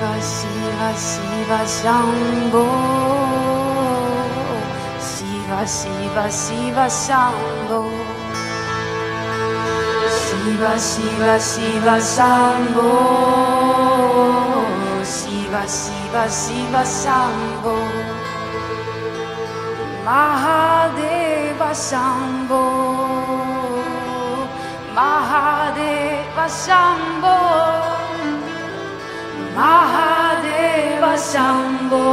Shiva, Shiva, Shiva Shambho. Shiva, Shiva, Shiva Shambho. Shiva, Shiva, Shiva Shambho. Shiva, Shiva, Shiva Shambho. Mahadeva Shambho. Mahadeva Shambho. Shambho,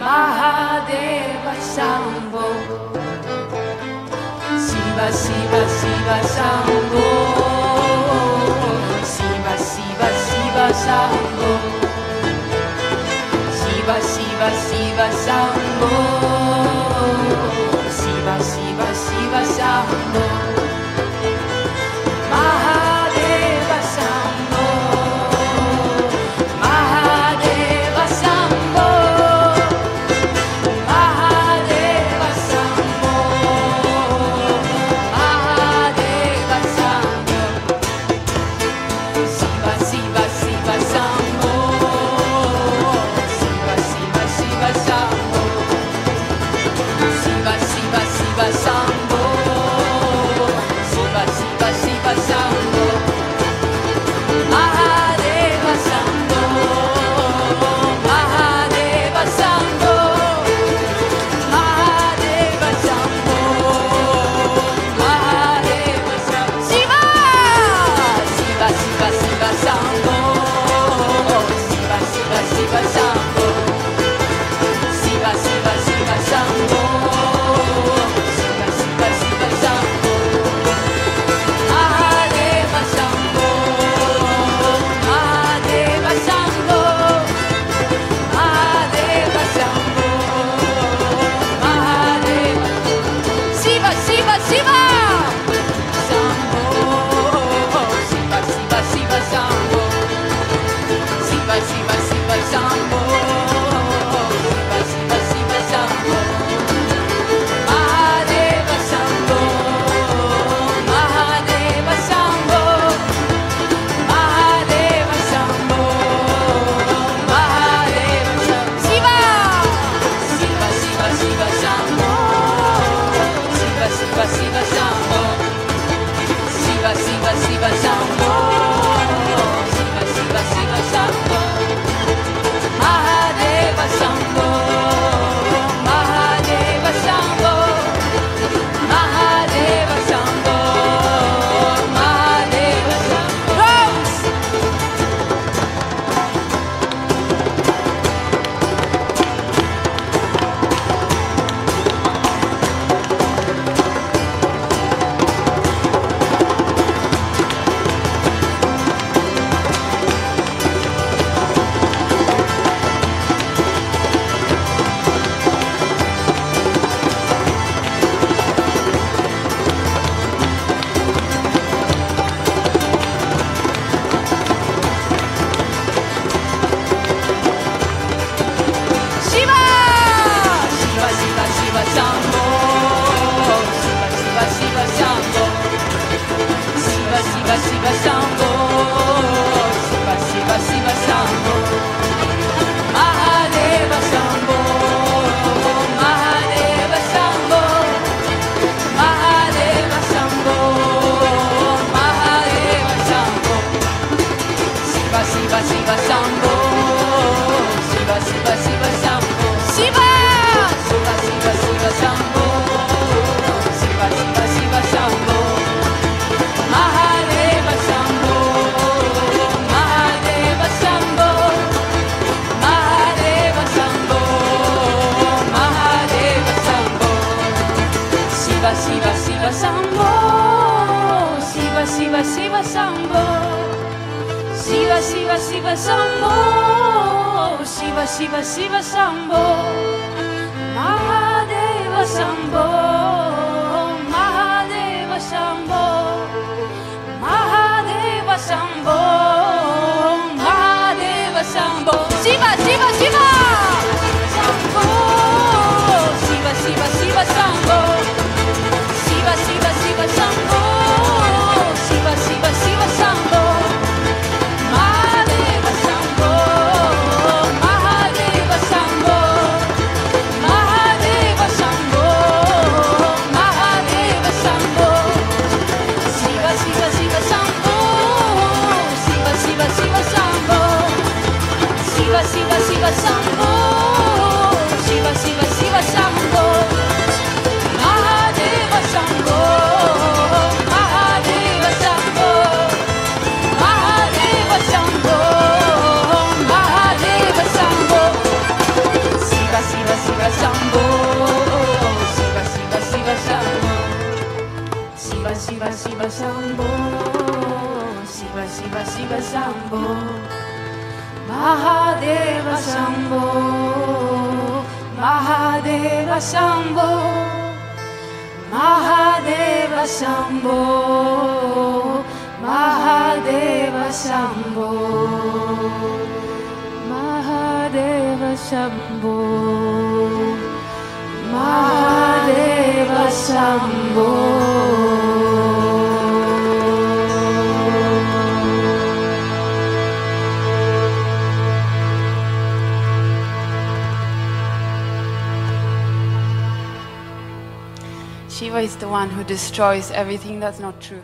Mahadeva Shambho, Siva Siva Siva Shambho. Shiva! Shiva Shambho, Shiva, Shiva, Shiva Shambho, Shiva, Shiva, Shiva, Shambho, Shiva, Shiva, Shiva Shambho, Mahadeva Shambho, Mahadeva Shambho, Mahadeva Shambho, Mahadeva Shambho, Shiva, Shiva, Shiva Shambho, Shiva, Shiva, Shiva Shambho. Shiva Shiva Shiva Shambho Shiva Shiva Shiva Shambho Mahadeva Shambho Shiva Shiva Shambho Shiva Shiva Shiva Shambho Mahadeva Shambho Mahadeva Shambho Mahadeva Shambho Mahadeva Shambho Shiva Shiva Shiva Shambho Shiva Shiva Shiva Shambho Shiva Shiva Shiva Shambho Mahadeva Shambho Mahadeva Shambho Mahadeva Shambho Mahadeva Shambho Mahadeva Shambho Mahadeva Shambho. Shiva is the one who destroys everything that's not true.